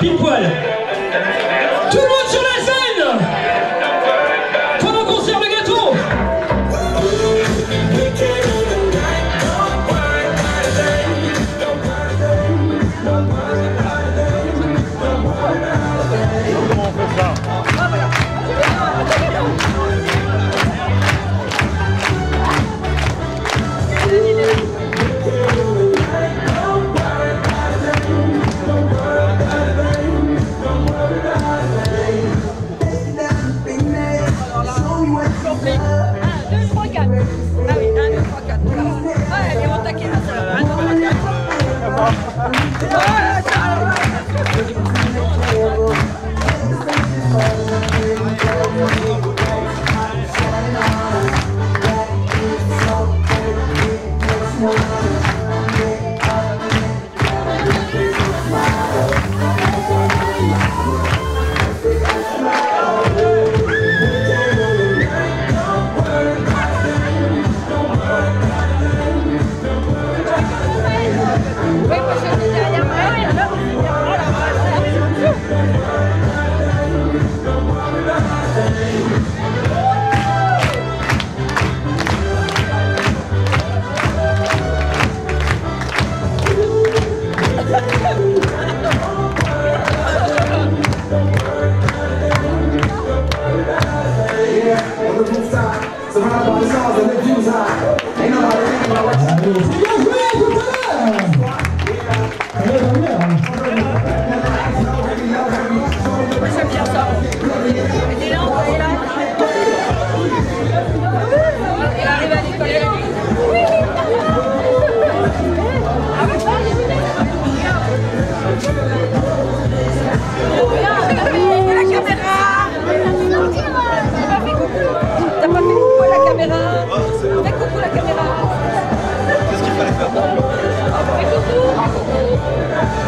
Poil. Tout le monde sur la scène Oui, on the rooftop. Surrounded by the stars and the views high. Ain't nobody thinking about what you Allez, c'est Yeah.